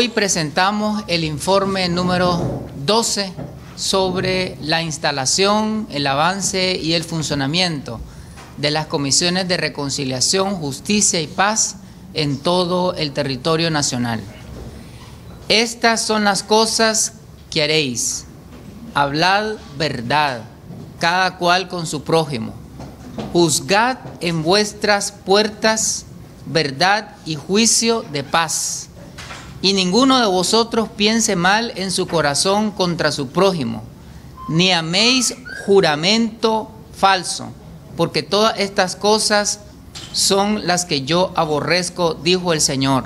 Hoy presentamos el informe número 12 sobre la instalación, el avance y el funcionamiento de las comisiones de reconciliación, justicia y paz en todo el territorio nacional. Estas son las cosas que haréis. Hablad verdad, cada cual con su prójimo. Juzgad en vuestras puertas verdad y juicio de paz. Y ninguno de vosotros piense mal en su corazón contra su prójimo, ni améis juramento falso, porque todas estas cosas son las que yo aborrezco, dijo el Señor.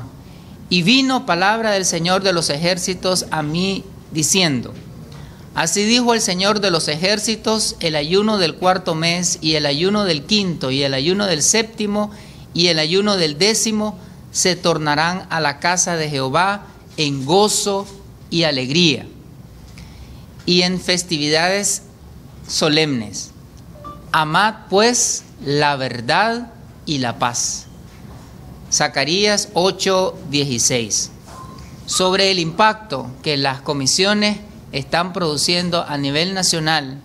Y vino palabra del Señor de los ejércitos a mí diciendo, Así dijo el Señor de los ejércitos, el ayuno del cuarto mes y el ayuno del quinto y el ayuno del séptimo y el ayuno del décimo se tornarán a la casa de Jehová en gozo y alegría y en festividades solemnes. Amad pues la verdad y la paz. Zacarías 8:16. Sobre el impacto que las comisiones están produciendo a nivel nacional,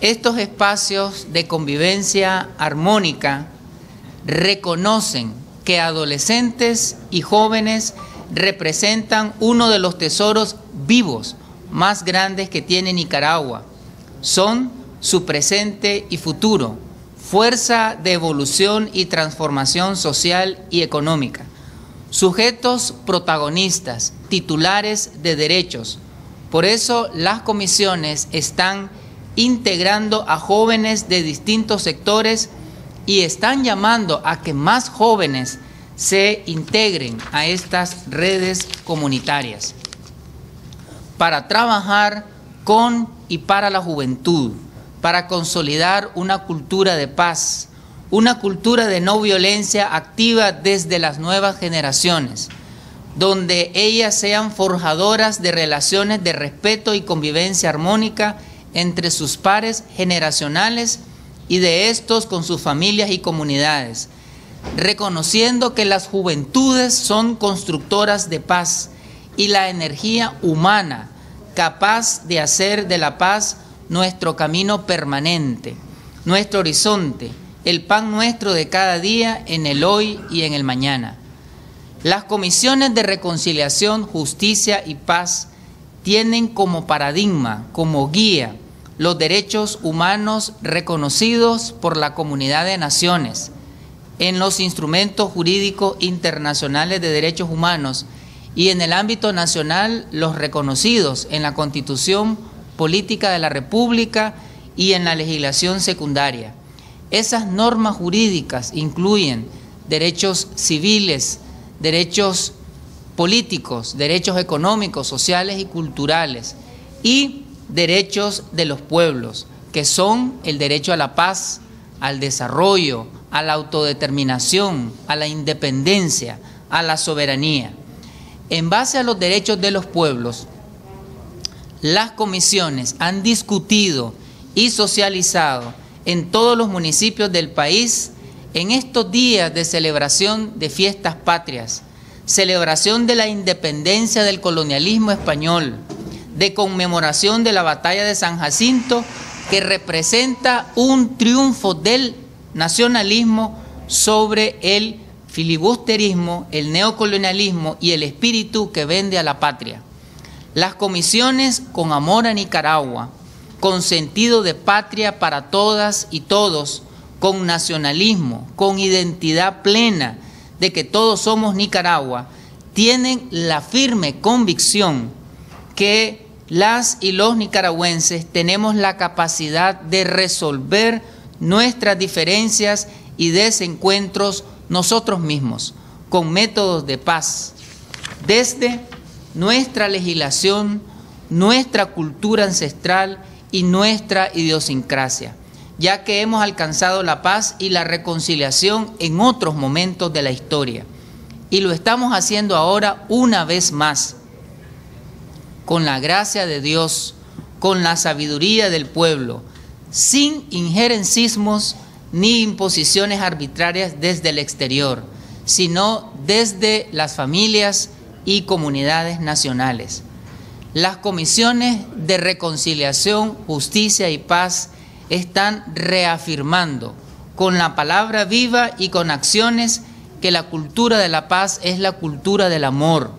estos espacios de convivencia armónica reconocen que adolescentes y jóvenes representan uno de los tesoros vivos más grandes que tiene Nicaragua. Son su presente y futuro, fuerza de evolución y transformación social y económica, sujetos protagonistas, titulares de derechos. Por eso las comisiones están integrando a jóvenes de distintos sectores y están llamando a que más jóvenes se integren a estas redes comunitarias para trabajar con y para la juventud, para consolidar una cultura de paz, una cultura de no violencia activa desde las nuevas generaciones, donde ellas sean forjadoras de relaciones de respeto y convivencia armónica entre sus pares generacionales y de estos con sus familias y comunidades, reconociendo que las juventudes son constructoras de paz y la energía humana capaz de hacer de la paz nuestro camino permanente, nuestro horizonte, el pan nuestro de cada día en el hoy y en el mañana. Las comisiones de reconciliación, justicia y paz tienen como paradigma, como guía, los derechos humanos reconocidos por la comunidad de naciones en los instrumentos jurídicos internacionales de derechos humanos y en el ámbito nacional los reconocidos en la Constitución Política de la República y en la legislación secundaria. Esas normas jurídicas incluyen derechos civiles, derechos políticos, derechos económicos, sociales y culturales y derechos de los pueblos, que son el derecho a la paz, al desarrollo, a la autodeterminación, a la independencia, a la soberanía. En base a los derechos de los pueblos, las comisiones han discutido y socializado en todos los municipios del país en estos días de celebración de fiestas patrias, celebración de la independencia del colonialismo español, de conmemoración de la batalla de San Jacinto, que representa un triunfo del nacionalismo sobre el filibusterismo, el neocolonialismo y el espíritu que vende a la patria. Las comisiones con amor a Nicaragua, con sentido de patria para todas y todos, con nacionalismo, con identidad plena de que todos somos Nicaragua, tienen la firme convicción que las y los nicaragüenses tenemos la capacidad de resolver nuestras diferencias y desencuentros nosotros mismos, con métodos de paz, desde nuestra legislación, nuestra cultura ancestral y nuestra idiosincrasia, ya que hemos alcanzado la paz y la reconciliación en otros momentos de la historia. Y lo estamos haciendo ahora una vez más con la gracia de Dios, con la sabiduría del pueblo, sin injerencismos ni imposiciones arbitrarias desde el exterior, sino desde las familias y comunidades nacionales. Las comisiones de reconciliación, justicia y paz están reafirmando con la palabra viva y con acciones que la cultura de la paz es la cultura del amor.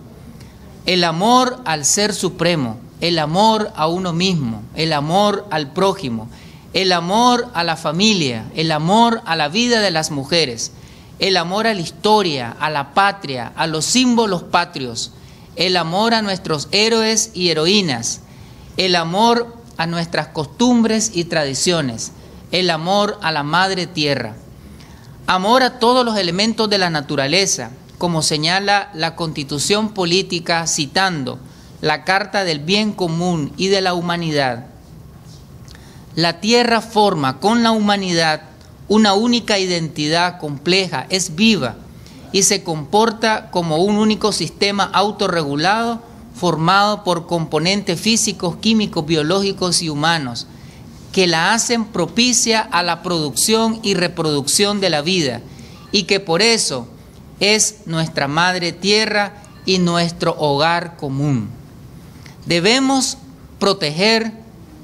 El amor al ser supremo, el amor a uno mismo, el amor al prójimo, el amor a la familia, el amor a la vida de las mujeres, el amor a la historia, a la patria, a los símbolos patrios, el amor a nuestros héroes y heroínas, el amor a nuestras costumbres y tradiciones, el amor a la madre tierra. Amor a todos los elementos de la naturaleza, como señala la constitución política citando la Carta del Bien Común y de la Humanidad. La tierra forma con la humanidad una única identidad compleja, es viva y se comporta como un único sistema autorregulado formado por componentes físicos, químicos, biológicos y humanos que la hacen propicia a la producción y reproducción de la vida y que por eso es nuestra madre tierra y nuestro hogar común. Debemos proteger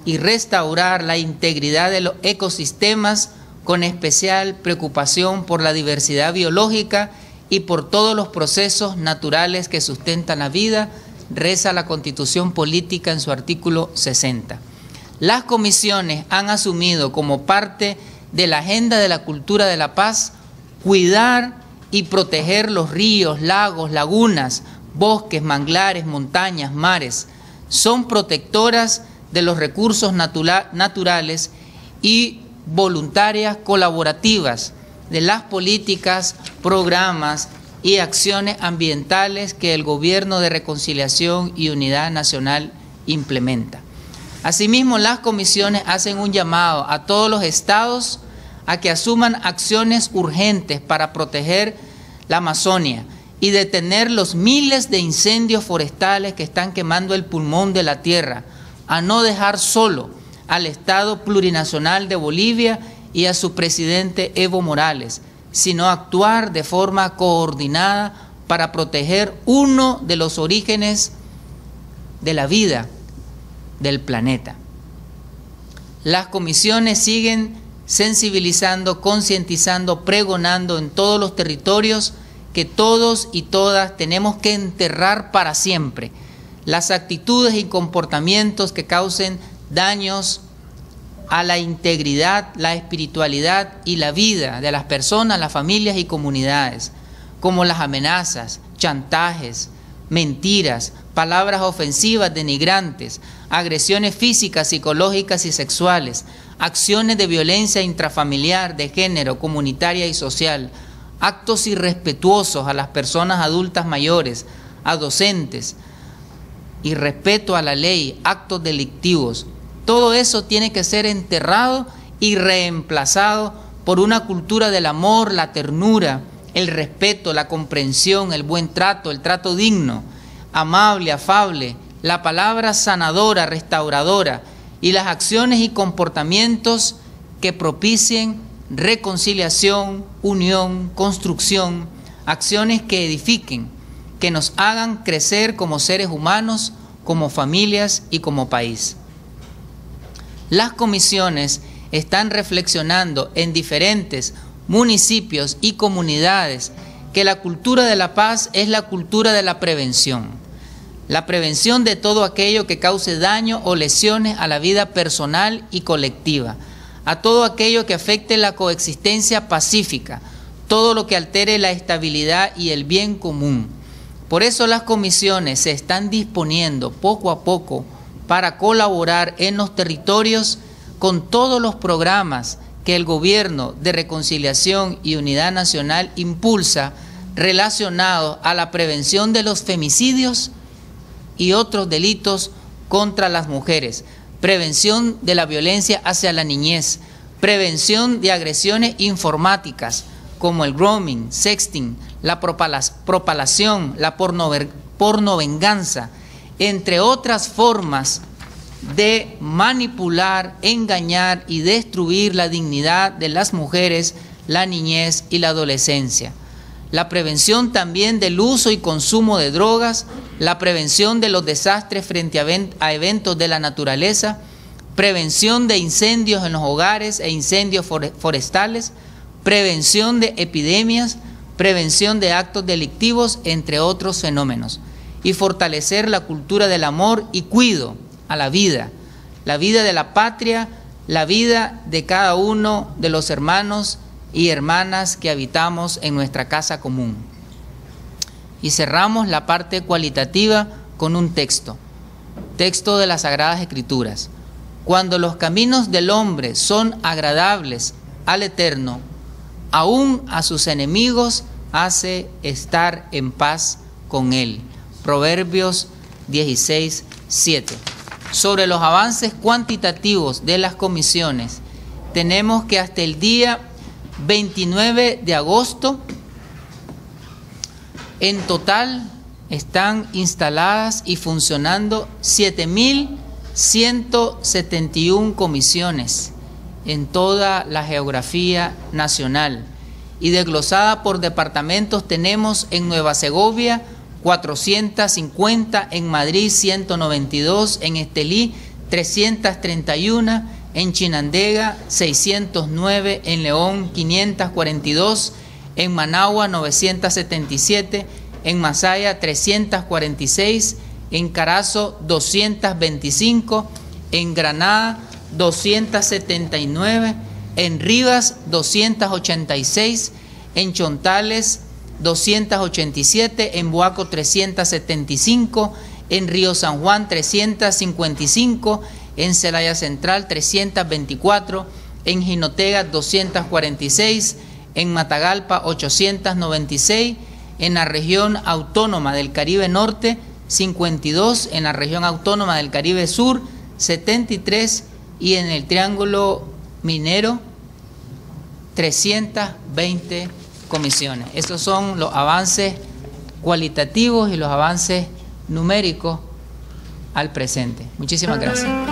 y restaurar la integridad de los ecosistemas con especial preocupación por la diversidad biológica y por todos los procesos naturales que sustentan la vida, reza la Constitución Política en su artículo 60 las comisiones han asumido como parte de la agenda de la cultura de la paz cuidar y proteger los ríos, lagos, lagunas, bosques, manglares, montañas, mares. Son protectoras de los recursos naturales y voluntarias colaborativas de las políticas, programas y acciones ambientales que el Gobierno de Reconciliación y Unidad Nacional implementa. Asimismo, las comisiones hacen un llamado a todos los estados a que asuman acciones urgentes para proteger la Amazonia y detener los miles de incendios forestales que están quemando el pulmón de la tierra, a no dejar solo al Estado plurinacional de Bolivia y a su presidente Evo Morales, sino actuar de forma coordinada para proteger uno de los orígenes de la vida, del planeta. Las comisiones siguen sensibilizando, concientizando, pregonando en todos los territorios que todos y todas tenemos que enterrar para siempre. Las actitudes y comportamientos que causen daños a la integridad, la espiritualidad y la vida de las personas, las familias y comunidades, como las amenazas, chantajes, mentiras, palabras ofensivas, denigrantes, agresiones físicas, psicológicas y sexuales, acciones de violencia intrafamiliar, de género, comunitaria y social, actos irrespetuosos a las personas adultas mayores, a docentes, irrespeto a la ley, actos delictivos. Todo eso tiene que ser enterrado y reemplazado por una cultura del amor, la ternura, el respeto, la comprensión, el buen trato, el trato digno, amable, afable, la palabra sanadora, restauradora y las acciones y comportamientos que propicien reconciliación, unión, construcción, acciones que edifiquen, que nos hagan crecer como seres humanos, como familias y como país. Las comisiones están reflexionando en diferentes municipios y comunidades que la cultura de la paz es la cultura de la prevención la prevención de todo aquello que cause daño o lesiones a la vida personal y colectiva, a todo aquello que afecte la coexistencia pacífica, todo lo que altere la estabilidad y el bien común. Por eso las comisiones se están disponiendo poco a poco para colaborar en los territorios con todos los programas que el Gobierno de Reconciliación y Unidad Nacional impulsa relacionados a la prevención de los femicidios, y otros delitos contra las mujeres, prevención de la violencia hacia la niñez, prevención de agresiones informáticas como el grooming, sexting, la propalación, la pornovenganza, entre otras formas de manipular, engañar y destruir la dignidad de las mujeres, la niñez y la adolescencia. la prevención también del uso y consumo de drogas, la prevención de los desastres frente a eventos de la naturaleza, prevención de incendios en los hogares e incendios forestales, prevención de epidemias, prevención de actos delictivos, entre otros fenómenos, y fortalecer la cultura del amor y cuido a la vida, la vida de la patria, la vida de cada uno de los hermanos y hermanas que habitamos en nuestra casa común. Y cerramos la parte cualitativa con un texto, texto de las Sagradas Escrituras. Cuando los caminos del hombre son agradables al Eterno, aún a sus enemigos hace estar en paz con él. Proverbios 16, 7. Sobre los avances cuantitativos de las comisiones, tenemos que hasta el día 29 de agosto, en total están instaladas y funcionando 7.171 comisiones en toda la geografía nacional. Y desglosada por departamentos tenemos en Nueva Segovia 450, en Madrid 192, en Estelí 331, en Chinandega 609, en León 542, en Managua 977, en Masaya 346, en Carazo 225, en Granada 279, en Rivas 286, en Chontales 287, en Boaco 375, en Río San Juan 355, en Celaya Central 324, en Jinotega 246, en Matagalpa 896, en la región autónoma del Caribe Norte 52, en la región autónoma del Caribe Sur 73 y en el Triángulo Minero 320 comisiones. Estos son los avances cualitativos y los avances numéricos al presente. Muchísimas gracias.